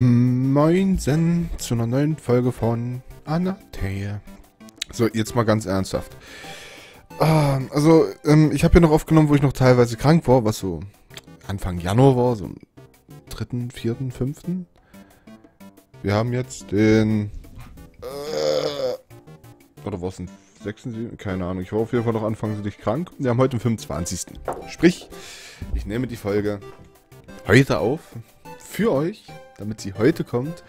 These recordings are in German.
Moinsen zu einer neuen Folge von Anatea. So, jetzt mal ganz ernsthaft. Ah, also, ähm, ich habe hier noch aufgenommen, wo ich noch teilweise krank war, was so Anfang Januar war, so am 3., 4., 5. Wir haben jetzt den... Äh, oder war es ein 6., 7., keine Ahnung. Ich war auf jeden Fall noch anfänglich krank. Wir haben heute den 25. Sprich, ich nehme die Folge heute auf für euch, damit sie heute kommt.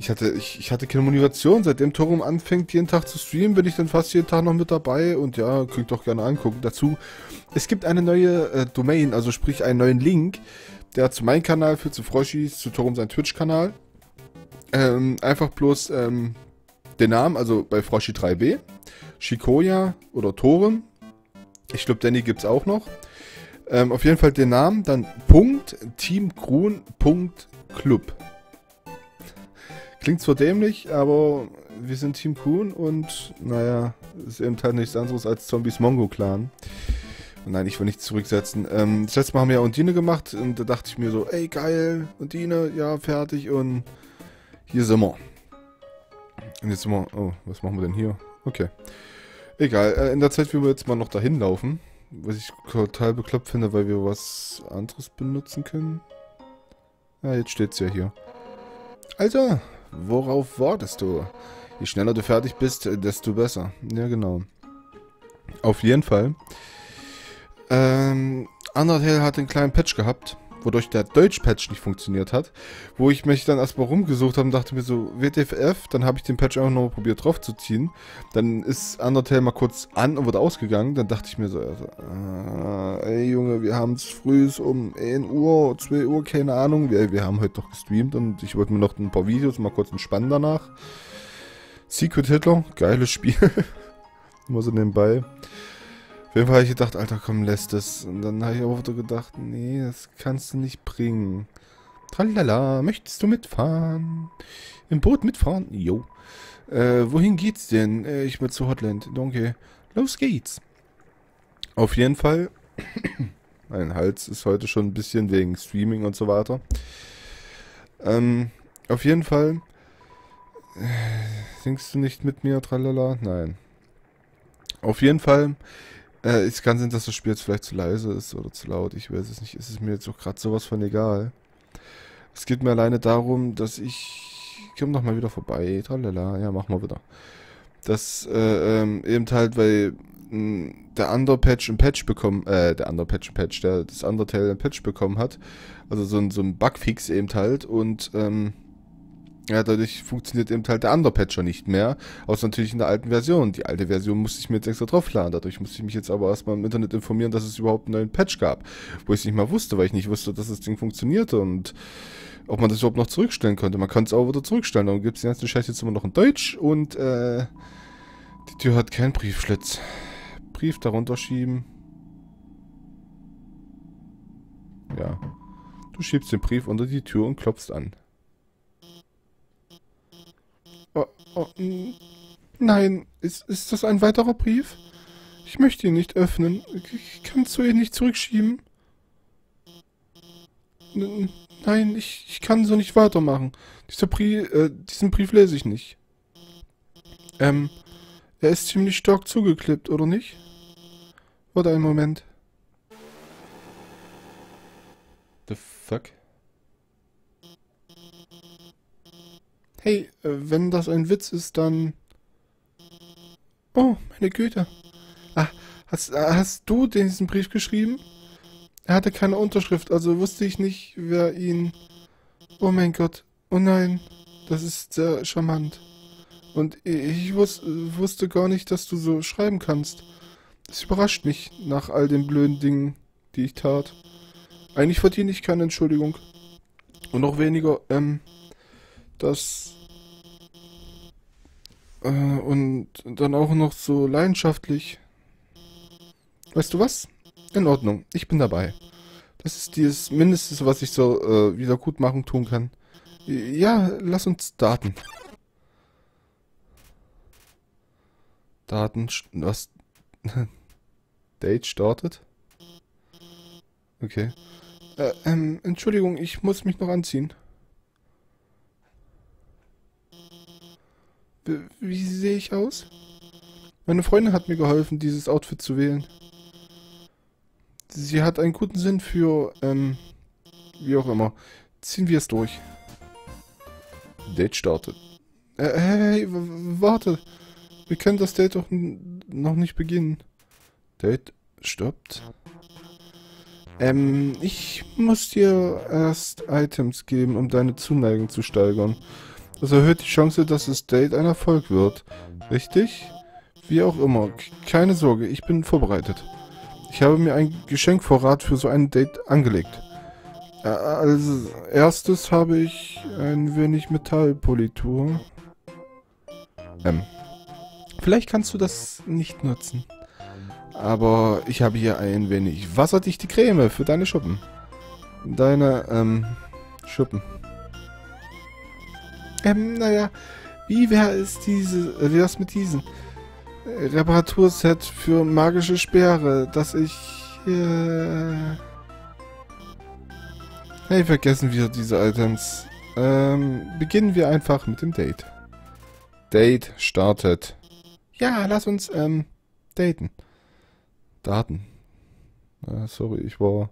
Ich hatte, ich, ich hatte keine Motivation. Seitdem Torum anfängt, jeden Tag zu streamen, bin ich dann fast jeden Tag noch mit dabei. Und ja, könnt doch gerne angucken. Dazu, es gibt eine neue äh, Domain, also sprich einen neuen Link, der zu meinem Kanal führt, zu Froschis, zu Torum sein Twitch-Kanal. Ähm, einfach bloß ähm, den Namen, also bei Froschi 3b, Shikoya oder Torum. Ich glaube, Danny gibt es auch noch. Ähm, auf jeden Fall den Namen, dann Punkt Teamgrun.club. Klingt zwar dämlich, aber wir sind Team Kuhn und naja, ist eben halt nichts anderes als Zombies Mongo Clan. Nein, ich will nicht zurücksetzen. Ähm, das letzte Mal haben wir ja Undine gemacht und da dachte ich mir so, ey geil, Undine, ja, fertig und hier sind wir. Und jetzt sind wir, oh, was machen wir denn hier? Okay. Egal, äh, in der Zeit, wie wir jetzt mal noch dahin laufen was ich total bekloppt finde, weil wir was anderes benutzen können. Ja, jetzt steht's ja hier. Also, worauf wartest du? Je schneller du fertig bist, desto besser. Ja, genau. Auf jeden Fall. Ähm, Undertale hat einen kleinen Patch gehabt wodurch der Deutsch-Patch nicht funktioniert hat. Wo ich mich dann erstmal rumgesucht habe und dachte mir so, WTF, dann habe ich den Patch einfach nochmal probiert draufzuziehen. Dann ist Undertale mal kurz an und wird ausgegangen. Dann dachte ich mir so, also, äh, ey Junge, wir haben es früh um 1 Uhr, 2 Uhr, keine Ahnung. Wir, wir haben heute noch gestreamt und ich wollte mir noch ein paar Videos mal kurz entspannen danach. Secret Hitler, geiles Spiel. Immer so nebenbei. Auf jeden Fall habe ich gedacht, Alter, komm, lässt es. Und dann habe ich auch wieder gedacht, nee, das kannst du nicht bringen. Tralala, möchtest du mitfahren? Im Boot mitfahren? Jo. Äh, wohin geht's denn? Äh, ich will zu Hotland. Danke. Los geht's. Auf jeden Fall. mein Hals ist heute schon ein bisschen wegen Streaming und so weiter. Ähm, auf jeden Fall. Äh, singst du nicht mit mir, tralala? Nein. Auf jeden Fall äh, es kann sein, dass das Spiel jetzt vielleicht zu leise ist oder zu laut. Ich weiß es nicht. Es ist mir jetzt auch gerade sowas von egal. Es geht mir alleine darum, dass ich... Komm doch mal wieder vorbei. Tralala. Ja, mach mal wieder. Dass äh, ähm, eben halt, weil mh, der andere Patch ein Patch bekommen, äh, der andere Patch ein Patch, der das andere Teil ein Patch bekommen hat. Also so ein, so ein Bugfix eben halt. Und ähm, ja, dadurch funktioniert eben halt der andere Patcher nicht mehr. Außer natürlich in der alten Version. Die alte Version musste ich mir jetzt extra draufladen. Dadurch musste ich mich jetzt aber erstmal im Internet informieren, dass es überhaupt einen neuen Patch gab. Wo ich es nicht mal wusste, weil ich nicht wusste, dass das Ding funktionierte und ob man das überhaupt noch zurückstellen konnte. Man kann es auch wieder zurückstellen. Dann gibt es die ganze Scheiße jetzt immer noch in Deutsch und äh, die Tür hat keinen Briefschlitz. Brief darunter schieben. Ja. Du schiebst den Brief unter die Tür und klopfst an. Oh, oh, nein, ist, ist das ein weiterer Brief? Ich möchte ihn nicht öffnen. Kannst du ihn nicht zurückschieben? N nein, ich, ich kann so nicht weitermachen. Brief, äh, diesen Brief lese ich nicht. Ähm, er ist ziemlich stark zugeklebt, oder nicht? Warte einen Moment. The fuck? Hey, äh, wenn das ein Witz ist, dann... Oh, meine Güte. Ah, hast, hast du diesen Brief geschrieben? Er hatte keine Unterschrift, also wusste ich nicht, wer ihn... Oh mein Gott. Oh nein. Das ist sehr charmant. Und ich wus wusste gar nicht, dass du so schreiben kannst. Das überrascht mich, nach all den blöden Dingen, die ich tat. Eigentlich verdiene ich keine Entschuldigung. Und noch weniger, ähm, das äh, und dann auch noch so leidenschaftlich. Weißt du was? In Ordnung, ich bin dabei. Das ist das Mindeste, was ich so äh, Wiedergutmachung tun kann. Ja, lass uns Daten. Daten, was? Date startet? Okay. Äh, ähm, Entschuldigung, ich muss mich noch anziehen. Wie, sehe ich aus? Meine Freundin hat mir geholfen, dieses Outfit zu wählen. Sie hat einen guten Sinn für, ähm, wie auch immer. Ziehen wir es durch. Date startet. Äh, hey, warte. Wir können das Date doch noch nicht beginnen. Date stoppt. Ähm, ich muss dir erst Items geben, um deine Zuneigung zu steigern. Das erhöht die Chance, dass das Date ein Erfolg wird. Richtig? Wie auch immer. Keine Sorge, ich bin vorbereitet. Ich habe mir ein Geschenkvorrat für so ein Date angelegt. Als erstes habe ich ein wenig Metallpolitur. Ähm, vielleicht kannst du das nicht nutzen. Aber ich habe hier ein wenig wasserdichte Creme für deine Schuppen. Deine, ähm, Schuppen. Ähm, naja, wie wäre es diese, äh, wie wär's mit diesem Reparaturset für magische Speere, das ich, äh... Hey, vergessen wir diese Items. Ähm, beginnen wir einfach mit dem Date. Date startet. Ja, lass uns, ähm, daten. Daten. Äh, sorry, ich war...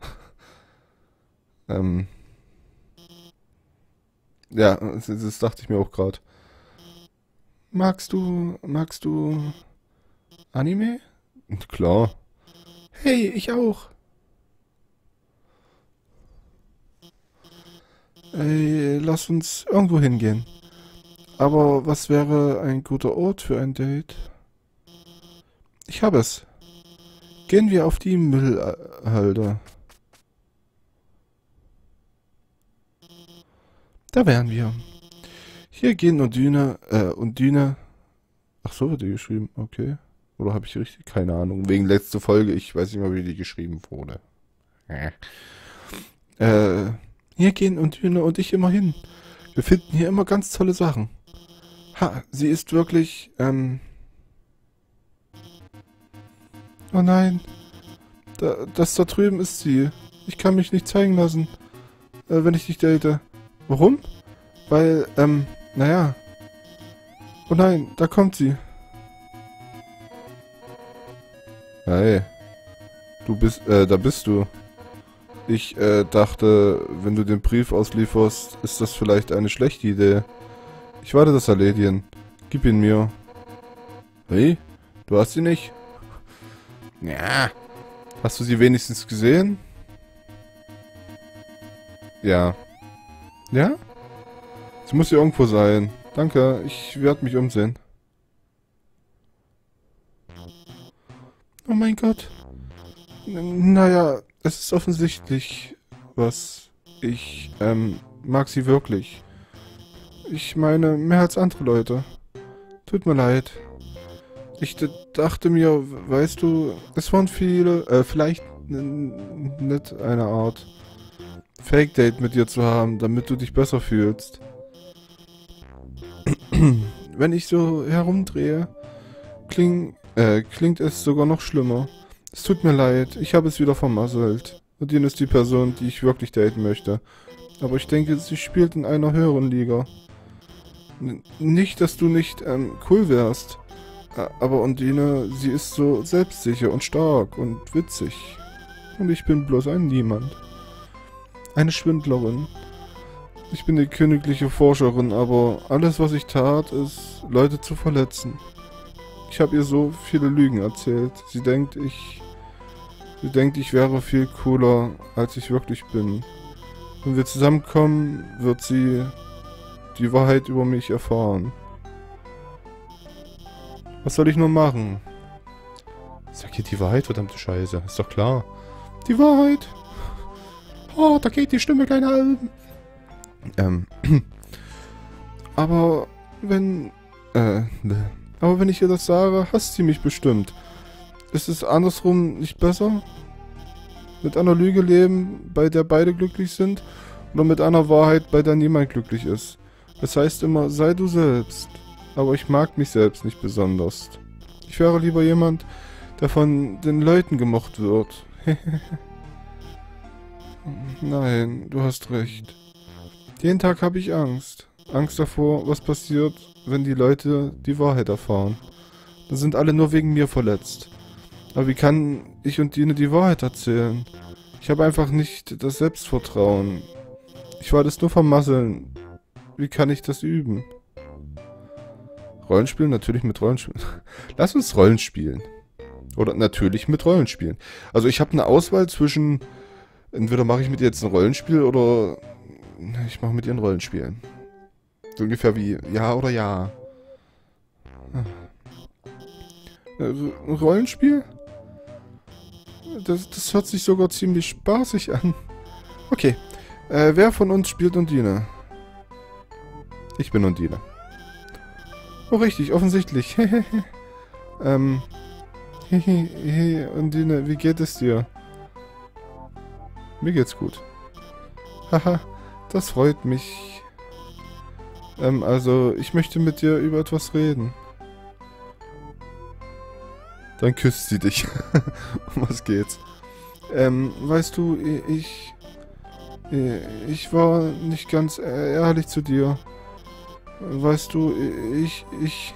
ähm... Ja, das, das dachte ich mir auch gerade. Magst du, magst du Anime? Klar. Hey, ich auch. Ey, lass uns irgendwo hingehen. Aber was wäre ein guter Ort für ein Date? Ich habe es. Gehen wir auf die Müllhalde. Da wären wir. Hier gehen Undine, äh, Undine. Ach so, wird die geschrieben, okay. Oder habe ich richtig? Keine Ahnung. Wegen letzter Folge, ich weiß nicht mal, wie die geschrieben wurde. Äh. äh, hier gehen Undine und ich immer hin. Wir finden hier immer ganz tolle Sachen. Ha, sie ist wirklich, ähm... Oh nein. Da, das da drüben ist sie. Ich kann mich nicht zeigen lassen, äh, wenn ich dich date. Warum? Weil, ähm, naja. Oh nein, da kommt sie. Hey. Du bist, äh, da bist du. Ich, äh, dachte, wenn du den Brief auslieferst, ist das vielleicht eine schlechte Idee. Ich werde das erledigen. Gib ihn mir. Hey, du hast sie nicht? Ja. Hast du sie wenigstens gesehen? Ja. Ja? Sie muss hier irgendwo sein. Danke, ich werde mich umsehen. Oh mein Gott. N naja, es ist offensichtlich, was ich, ähm, mag sie wirklich. Ich meine, mehr als andere Leute. Tut mir leid. Ich dachte mir, weißt du, es waren viele, äh, vielleicht nicht eine Art Fake-Date mit dir zu haben, damit du dich besser fühlst. Wenn ich so herumdrehe, kling, äh, klingt es sogar noch schlimmer. Es tut mir leid, ich habe es wieder vermasselt. Nadine ist die Person, die ich wirklich daten möchte. Aber ich denke, sie spielt in einer höheren Liga. Nicht, dass du nicht ähm, cool wärst. Aber Undine, sie ist so selbstsicher und stark und witzig. Und ich bin bloß ein Niemand. Eine Schwindlerin. Ich bin die königliche Forscherin, aber alles, was ich tat, ist, Leute zu verletzen. Ich habe ihr so viele Lügen erzählt. Sie denkt, ich... Sie denkt, ich wäre viel cooler, als ich wirklich bin. Wenn wir zusammenkommen, wird sie die Wahrheit über mich erfahren. Was soll ich nur machen? Sag hier die Wahrheit, verdammte Scheiße. Ist doch klar. Die Wahrheit. Oh, da geht die Stimme kleiner Alben. Ähm. Aber wenn... Äh, aber wenn ich ihr das sage, hasst sie mich bestimmt. Ist es andersrum nicht besser? Mit einer Lüge leben, bei der beide glücklich sind? Oder mit einer Wahrheit, bei der niemand glücklich ist? Es heißt immer, sei du selbst. Aber ich mag mich selbst nicht besonders. Ich wäre lieber jemand, der von den Leuten gemocht wird. Nein, du hast recht. Jeden Tag habe ich Angst. Angst davor, was passiert, wenn die Leute die Wahrheit erfahren. Dann sind alle nur wegen mir verletzt. Aber wie kann ich und Dine die Wahrheit erzählen? Ich habe einfach nicht das Selbstvertrauen. Ich wollte es nur vermasseln. Wie kann ich das üben? Rollenspielen? Natürlich mit Rollenspielen. Lass uns Rollenspielen. Oder natürlich mit Rollenspielen. Also ich habe eine Auswahl zwischen, entweder mache ich mit ihr jetzt ein Rollenspiel oder ich mache mit ihr ein Rollenspiel. So ungefähr wie ja oder ja. Äh, ein Rollenspiel? Das, das hört sich sogar ziemlich spaßig an. Okay. Äh, wer von uns spielt Undine? Ich bin Undine. Oh, richtig, offensichtlich. ähm. Hey, Undine, wie geht es dir? Mir geht's gut. Haha, das freut mich. Ähm, also, ich möchte mit dir über etwas reden. Dann küsst sie dich. um was geht's? Ähm, weißt du, ich... Ich war nicht ganz ehrlich zu dir. Weißt du, ich... Ich...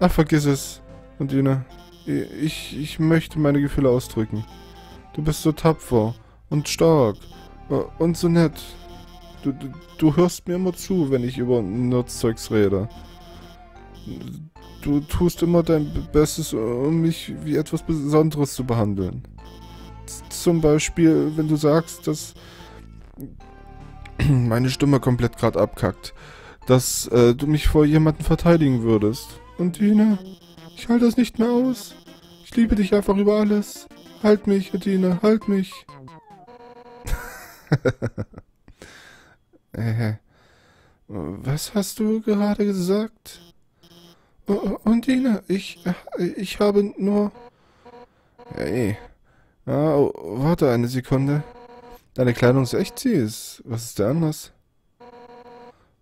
Ach, vergiss es, Undine. Ich, ich möchte meine Gefühle ausdrücken. Du bist so tapfer und stark und so nett. Du, du, du hörst mir immer zu, wenn ich über Nerdzeugs rede. Du tust immer dein Bestes, um mich wie etwas Besonderes zu behandeln. zum Beispiel, wenn du sagst, dass meine Stimme komplett gerade abkackt. Dass äh, du mich vor jemanden verteidigen würdest. Und Dina, ich halte das nicht mehr aus. Ich liebe dich einfach über alles. Halt mich, Dina, halt mich. äh, was hast du gerade gesagt? Oh, Undine, ich, ich habe nur... Hey. Ah, oh, warte eine Sekunde. Deine Kleidung ist echt süß. Was ist da anders?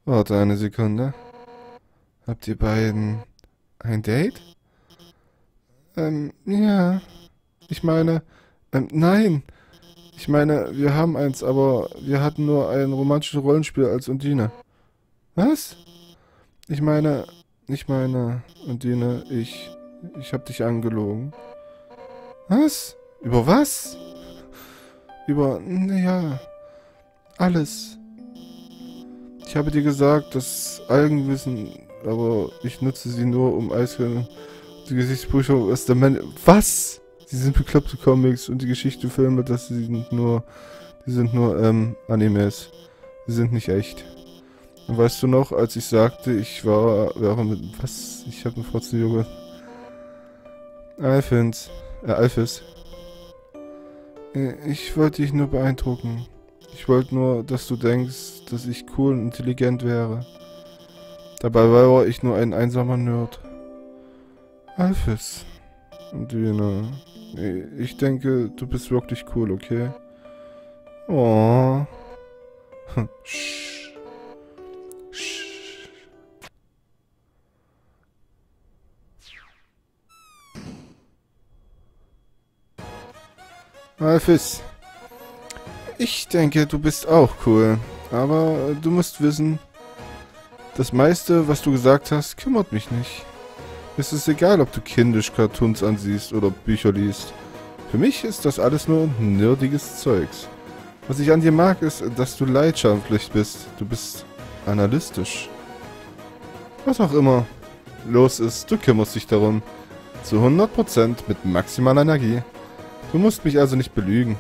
Warte eine Sekunde. Habt ihr beiden ein Date? Ähm, ja. Ich meine, ähm, nein. Ich meine, wir haben eins, aber wir hatten nur ein romantisches Rollenspiel als Undine. Was? Ich meine, ich meine, Undine, ich. Ich hab dich angelogen. Was? Über was? Über. Naja. Alles. Ich habe dir gesagt, dass Algen wissen, aber ich nutze sie nur, um Eiscreme. Die Gesichtsbrüche aus der Mann. Was? Die sind bekloppte Comics und die Geschichte Filme, das sind nur. Die sind nur, ähm, Animes. Die sind nicht echt. Weißt du noch, als ich sagte, ich war, wäre mit, was? Ich habe einen Fotzenjoghurt. Alphins, äh, Alphys. Äh, ich wollte dich nur beeindrucken. Ich wollte nur, dass du denkst, dass ich cool und intelligent wäre. Dabei war ich nur ein einsamer Nerd. Alphys. Und Dina. Ich denke, du bist wirklich cool, okay? Oh. Shh. Alphys, ich denke, du bist auch cool. Aber du musst wissen, das meiste, was du gesagt hast, kümmert mich nicht. Es ist egal, ob du kindisch Cartoons ansiehst oder Bücher liest. Für mich ist das alles nur nerdiges Zeugs. Was ich an dir mag, ist, dass du leidenschaftlich bist. Du bist analytisch. Was auch immer los ist, du kümmerst dich darum. Zu 100% mit maximaler Energie. Du musst mich also nicht belügen.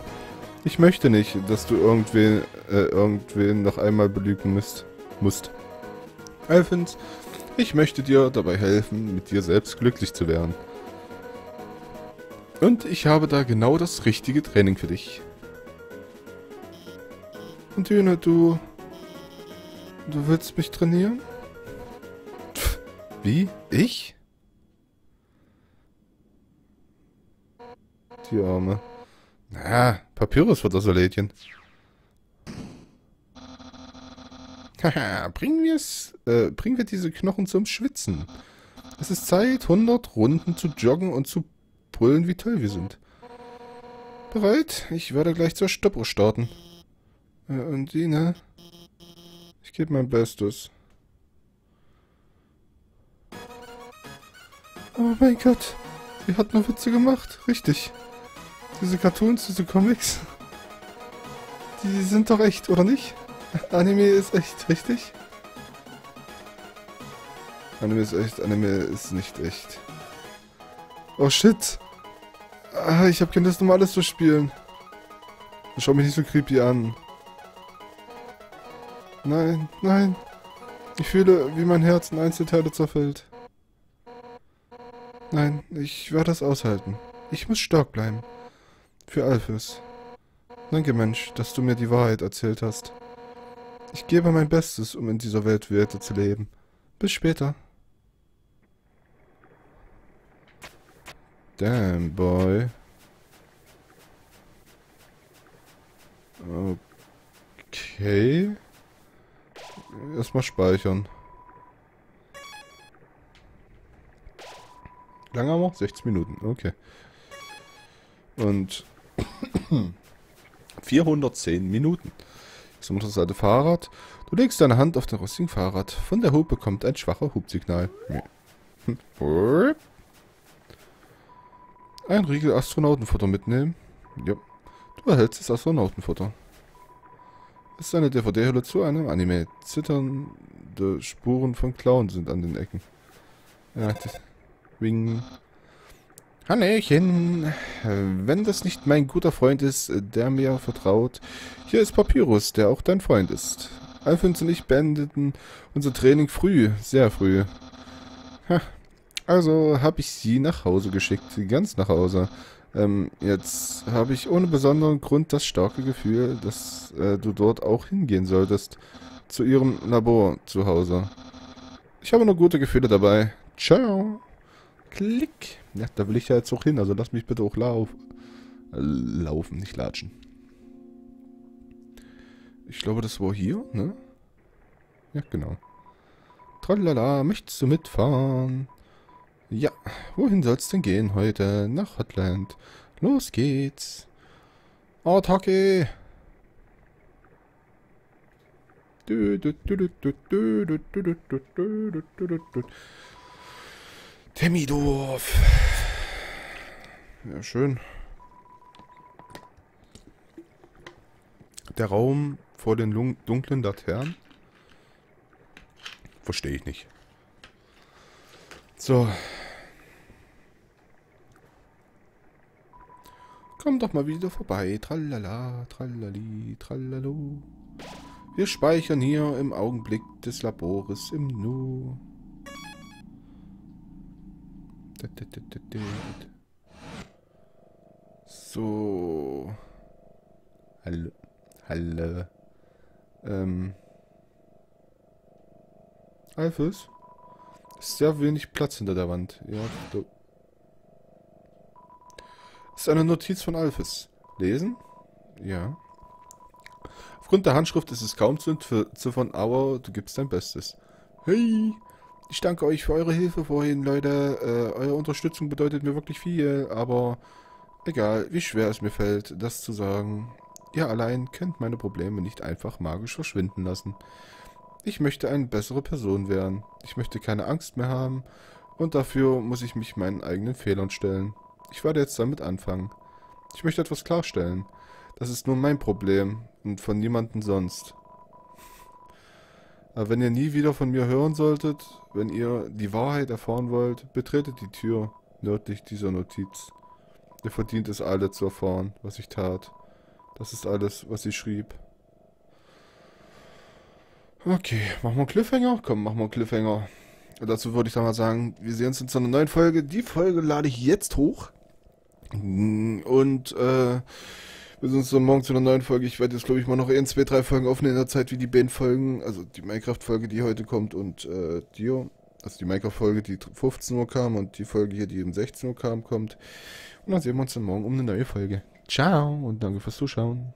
Ich möchte nicht, dass du irgendwen, äh, irgendwen noch einmal belügen musst. musst. Alphins, ich möchte dir dabei helfen, mit dir selbst glücklich zu werden. Und ich habe da genau das richtige Training für dich. Und Jüne, du... Du willst mich trainieren? Wie? Ich? Die Arme. Na, Papyrus wird das Lädchen. Haha, bringen wir es, äh, bringen wir diese Knochen zum Schwitzen. Es ist Zeit, 100 Runden zu joggen und zu brüllen, wie toll wir sind. Bereit? Ich werde gleich zur Stoppuhr starten. Äh, und die, ne? Ich gebe mein Bestes. Oh mein Gott. Sie hat nur Witze gemacht. Richtig. Diese Cartoons, diese Comics. Die sind doch echt, oder nicht? Anime ist echt, richtig? Anime ist echt, Anime ist nicht echt. Oh shit. Ah, ich habe keine Lust, um alles zu spielen. Schau mich nicht so creepy an. Nein, nein. Ich fühle, wie mein Herz in Einzelteile zerfällt. Nein, ich werde das aushalten. Ich muss stark bleiben. Für Alphys. Danke, Mensch, dass du mir die Wahrheit erzählt hast. Ich gebe mein Bestes, um in dieser Welt weiter zu leben. Bis später. Damn, boy. Okay. Erstmal speichern. Lange haben wir? 16 Minuten, okay. Und 410 Minuten. Zum unter Seite Fahrrad. Du legst deine Hand auf den rostigen Fahrrad. Von der Hupe kommt ein schwacher Hubsignal. Ein Riegel Astronautenfutter mitnehmen. Ja. Du erhältst das Astronautenfutter. Ist eine DVD-Hülle zu einem Anime. Zitternde Spuren von Klauen sind an den Ecken. Ja, das... Wing. Hallöchen. Wenn das nicht mein guter Freund ist, der mir vertraut, hier ist Papyrus, der auch dein Freund ist. Alfons und ich beendeten unser Training früh, sehr früh. Ha. Also habe ich sie nach Hause geschickt, ganz nach Hause. Ähm, jetzt habe ich ohne besonderen Grund das starke Gefühl, dass äh, du dort auch hingehen solltest. Zu ihrem Labor zu Hause. Ich habe nur gute Gefühle dabei. Ciao. Klick. Ja, da will ich ja jetzt auch hin, also lass mich bitte auch lauf äh, laufen, nicht latschen. Ich glaube, das war hier, ne? Ja, genau. Tralala, möchtest du mitfahren? Ja, wohin soll's denn gehen heute? Nach Hotland. Los geht's. Attacke! Temmidorf. Ja, schön. Der Raum vor den dunklen Laternen? Verstehe ich nicht. So. Komm doch mal wieder vorbei. Tralala, tralali, tralalu. Wir speichern hier im Augenblick des Labores im Nu. So. Hallo. Hallo. Ähm. Alphys? Ist sehr wenig Platz hinter der Wand. Ja, du. Ist eine Notiz von Alphys. Lesen? Ja. Aufgrund der Handschrift ist es kaum zu entziffern, aber du gibst dein Bestes. Hey! Ich danke euch für eure Hilfe vorhin, Leute. Äh, eure Unterstützung bedeutet mir wirklich viel, aber egal, wie schwer es mir fällt, das zu sagen. Ihr allein könnt meine Probleme nicht einfach magisch verschwinden lassen. Ich möchte eine bessere Person werden. Ich möchte keine Angst mehr haben und dafür muss ich mich meinen eigenen Fehlern stellen. Ich werde jetzt damit anfangen. Ich möchte etwas klarstellen. Das ist nur mein Problem und von niemandem sonst. Aber wenn ihr nie wieder von mir hören solltet, wenn ihr die Wahrheit erfahren wollt, betretet die Tür nördlich dieser Notiz. Ihr verdient es alle zu erfahren, was ich tat. Das ist alles, was ich schrieb. Okay, machen wir einen Cliffhanger? Komm, machen wir einen Cliffhanger. Und dazu würde ich dann mal sagen, wir sehen uns in so einer neuen Folge. Die Folge lade ich jetzt hoch. Und, äh, wir sehen uns morgen zu einer neuen Folge. Ich werde jetzt, glaube ich, mal noch ein, zwei, drei Folgen aufnehmen in der Zeit, wie die beiden Folgen. Also die Minecraft-Folge, die heute kommt und äh, die Also die Minecraft-Folge, die 15 Uhr kam und die Folge hier, die um 16 Uhr kam, kommt. Und dann sehen wir uns dann morgen um eine neue Folge. Ciao und danke fürs Zuschauen.